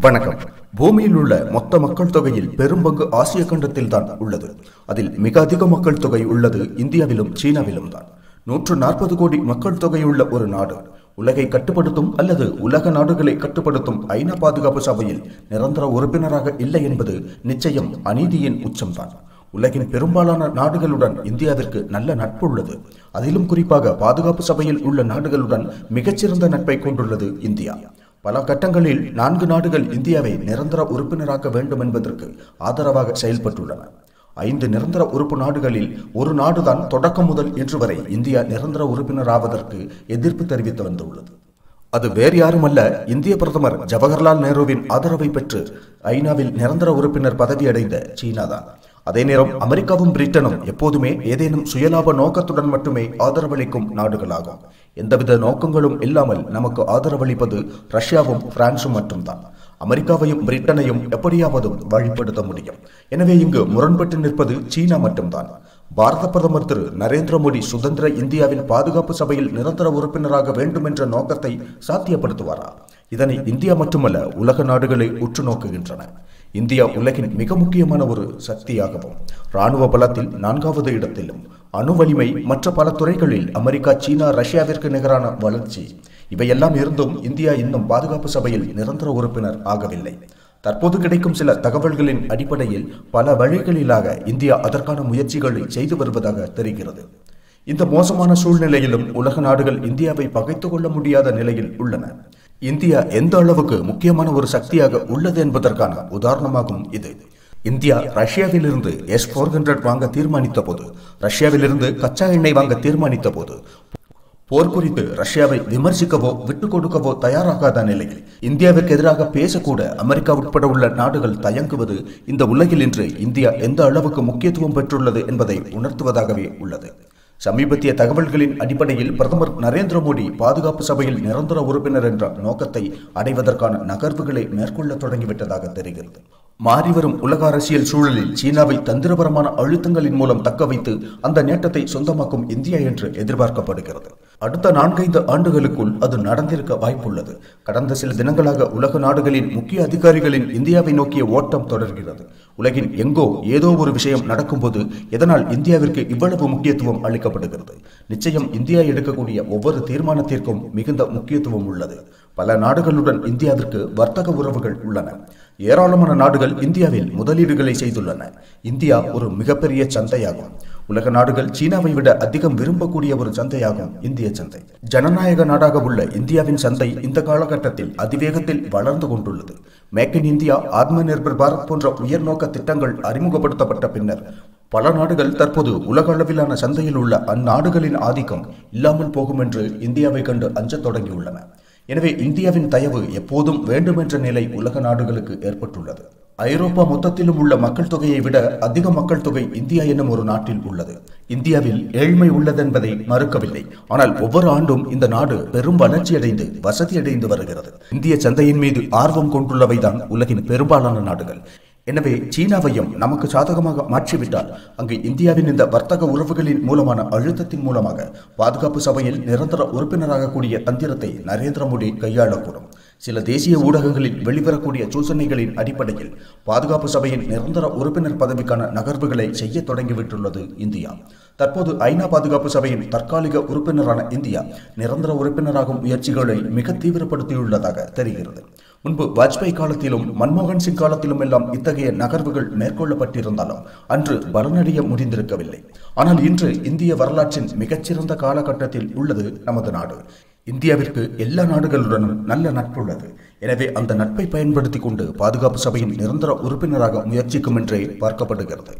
வணக்கம். பூமியில் உள்ள மொத்த மக்கள் தொகையில் பெரும்பங்கு ஆசிய கண்டத்தில் தான் உள்ளது. அதில் மிக அதிக மக்கள் தொகை உள்ளது இந்தியாவிலும் சீனாவிலும் தான். நூற்று நாற்பது கோடி மக்கள் தொகையுள்ள ஒரு நாடு. உலகை கட்டுப்படுத்தும் அல்லது உலக நாடுகளை கட்டுப்படுத்தும் ஐநா பாதுகாப்பு சபையில் நிரந்தர உறுப்பினராக இல்லை என்பது நிச்சயம் அநீதியின் உச்சம்தான். உலகின் பெரும்பாலான நாடுகளுடன் இந்தியாவிற்கு நல்ல நட்பு உள்ளது. அதிலும் குறிப்பாக பாதுகாப்பு சபையில் உள்ள நாடுகளுடன் மிகச்சிறந்த நட்பை கொண்டுள்ளது இந்தியா. பல கட்டங்களில் நான்கு நாடுகள் இந்தியாவை நிரந்தர உறுப்பினராக்க வேண்டும் என்பதற்கு ஆதரவாக செயல்பட்டுள்ளன. ஐந்து நிரந்தர உறுப்பு நாடுகளில் ஒரு நாடுதான் தொடக்கம் முதல் இன்று வரை இந்தியா நிரந்தர உறுப்பினராவதற்கு எதிர்ப்பு தெரிவித்து வந்துள்ளது. அது வேறு யாருமல்ல இந்திய பிரதமர் ஜவஹர்லால் நேருவின் ஆதரவை பெற்று ஐநாவில் நிரந்தர உறுப்பினர் பதவி அடைந்த சீனா தான் அதே நேரம் அமெரிக்காவும் பிரிட்டனும் எப்போதுமே ஏதேனும் சுயலாப நோக்கத்துடன் மட்டுமே ஆதரவளிக்கும் நாடுகளாகும். எந்தவித நோக்கங்களும் இல்லாமல் நமக்கு ஆதரவளிப்பது ரஷ்யாவும் பிரான்சும் மட்டும்தான். அமெரிக்காவையும் பிரிட்டனையும் எப்படியாவது வழிப்படுத்த முடியும். எனவே இங்கு முரண்பட்டு நிற்பது சீனா மட்டும்தான். பாரத பிரதமர் திரு நரேந்திர மோடி சுதந்திர இந்தியாவின் பாதுகாப்பு சபையில் நிரந்தர உறுப்பினராக வேண்டும் என்ற நோக்கத்தை சாத்தியப்படுத்துவாரா? இதனை இந்தியா மட்டுமல்ல உலக நாடுகளை உற்று நோக்குகின்றன. இந்தியா உலகின் மிக முக்கியமான ஒரு சக்தியாகவும் ராணுவ பலத்தில் நான்காவது இடத்திலும் அணு வலிமை மற்ற பல துறைகளில் அமெரிக்கா சீனா ரஷ்யாவிற்கு நிகரான வளர்ச்சி. இவையெல்லாம் இருந்தும் இந்தியா இன்னும் பாதுகாப்பு சபையில் நிரந்தர உறுப்பினர் ஆகவில்லை. தற்போது கிடைக்கும் சில தகவல்களின் அடிப்படையில் பல வழிகளிலாக இந்தியா அதற்கான முயற்சிகளை செய்து வருவதாக தெரிகிறது. இந்த மோசமான சூழ்நிலையிலும் உலக நாடுகள் இந்தியாவை பகைத்து கொள்ள முடியாத நிலையில் உள்ளன. இந்தியா எந்த அளவுக்கு முக்கியமான ஒரு சக்தியாக உள்ளது என்பதற்கான உதாரணமாகும் இது. இந்தியா ரஷ்யாவிலிருந்து எஸ் போர் ஹண்ட்ரட் வாங்க தீர்மானித்த போது ரஷ்யாவிலிருந்து கச்சா எண்ணெய் வாங்க தீர்மானித்த போது போர் குறித்து ரஷ்யாவை விமர்சிக்கவோ விட்டுக் கொடுக்கவோ தயாராகாத நிலையில் இந்தியாவிற்கு எதிராக பேசக்கூட அமெரிக்கா உட்பட உள்ள நாடுகள் தயங்குவது இந்த உலகில் இன்று இந்தியா எந்த அளவுக்கு முக்கியத்துவம் பெற்றுள்ளது என்பதை உணர்த்துவதாகவே உள்ளது. சமீபத்திய தகவல்களின் அடிப்படையில் பிரதமர் நரேந்திர மோடி பாதுகாப்பு சபையில் நிரந்தர உறுப்பினர் என்ற நோக்கத்தை அடைவதற்கான நகர்வுகளை மேற்கொள்ள தொடங்கிவிட்டதாக தெரிகிறது. மாறிவரும் உலக அரசியல் சூழலில் சீனாவை தந்திரபரமான அழுத்தங்களின் மூலம் தக்க வைத்து அந்த நேட்டத்தை சொந்தமாக்கும் இந்தியா என்று எதிர்பார்க்கப்படுகிறது. அடுத்த நான்கைந்து ஆண்டுகளுக்குள் அது நடந்திருக்க வாய்ப்புள்ளது. கடந்த சில தினங்களாக உலக நாடுகளின் முக்கிய அதிகாரிகளின் இந்தியாவை நோக்கிய ஓட்டம் தொடர்கிறது. உலகின் எங்கோ ஏதோ ஒரு விஷயம் நடக்கும்போது எதனால் இந்தியாவிற்கு இவ்வளவு முக்கியத்துவம் அளிக்கப்படுகிறது? நிச்சயம் இந்தியா எடுக்கக்கூடிய ஒவ்வொரு தீர்மானத்திற்கும் மிகுந்த முக்கியத்துவம் உள்ளது. பல நாடுகளுடன் இந்தியாவிற்கு வர்த்தக உறவுகள் உள்ளன. ஏராளமான நாடுகள் இந்தியாவில் முதலீடுகளை செய்துள்ளன. இந்தியா ஒரு மிகப்பெரிய சந்தையாகும். உலக நாடுகள் சீனாவை விட அதிகம் விரும்பக்கூடிய ஒரு சந்தையாகும் இந்திய சந்தை. ஜனநாயக நாடாக உள்ள இந்தியாவின் சந்தை இந்த காலகட்டத்தில் அதிவேகத்தில் வளர்ந்து கொண்டுள்ளது. மேக் இன் இந்தியா ஆத்ம நிர்பர் பாரத் போன்ற உயர்நோக்க திட்டங்கள் அறிமுகப்படுத்தப்பட்ட பின்னர் பல நாடுகள் தற்போது உலக அளவிலான சந்தையில் உள்ள அந்நாடுகளின் ஆதிக்கம் இல்லாமல் போகும் என்று இந்தியாவை கண்டு அஞ்சத் தொடங்கியுள்ளன. எனவே இந்தியாவின் தயவு எப்போதும் வேண்டுமென்ற நிலை உலக நாடுகளுக்கு ஏற்பட்டுள்ளது. ஐரோப்பா மொத்தத்திலும் உள்ள மக்கள் தொகையை விட அதிக மக்கள் தொகை இந்தியா என்னும் ஒரு நாட்டில் உள்ளது. இந்தியாவில் ஏழ்மை உள்ளதென்பதை மறுக்கவில்லை. ஆனால் ஒவ்வொரு ஆண்டும் இந்த நாடு பெரும் வளர்ச்சியடைந்து வசதியடைந்து வருகிறது. இந்திய சந்தையின் மீது ஆர்வம் கொண்டுள்ளவைதான் உலகின் பெரும்பாலான நாடுகள். எனவே சீனாவையும் நமக்கு சாதகமாக மாற்றிவிட்டால் அங்கு இந்தியாவின் இந்த வர்த்தக உறவுகளின் மூலமான அழுத்தத்தின் மூலமாக பாதுகாப்பு சபையில் நிரந்தர உறுப்பினராக கூடிய தந்திரத்தை நரேந்திர மோடி கையாளக்கூடும். சில தேசிய ஊடகங்களில் வெளிவரக்கூடிய சூசனைகளின் அடிப்படையில் பாதுகாப்பு சபையின் நிரந்தர உறுப்பினர் பதவிக்கான நகர்வுகளை செய்ய தொடங்கிவிட்டுள்ளது இந்தியா. தற்போது ஐநா பாதுகாப்பு சபையின் தற்காலிக உறுப்பினரான இந்தியா நிரந்தர உறுப்பினராகும் முயற்சிகளை மிக தீவிரப்படுத்தியுள்ளதாக தெரிகிறது. முன்பு வாஜ்பாய் காலத்திலும் மன்மோகன் சிங் காலத்திலும் எல்லாம் இத்தகைய நகர்வுகள் மேற்கொள்ளப்பட்டிருந்தாலும் அன்று பலனடைய முடிந்திருக்கவில்லை ஆனால் இன்று இந்திய வரலாற்றின் மிகச்சிறந்த காலகட்டத்தில் உள்ளது நமது நாடு. இந்தியாவிற்கு எல்லா நாடுகளுடனும் நல்ல நட்புள்ளது. எனவே அந்த நட்பை பயன்படுத்தி கொண்டு பாதுகாப்பு சபையின் நிரந்தர உறுப்பினராக முயற்சிக்கும் என்றே பார்க்கப்படுகிறது.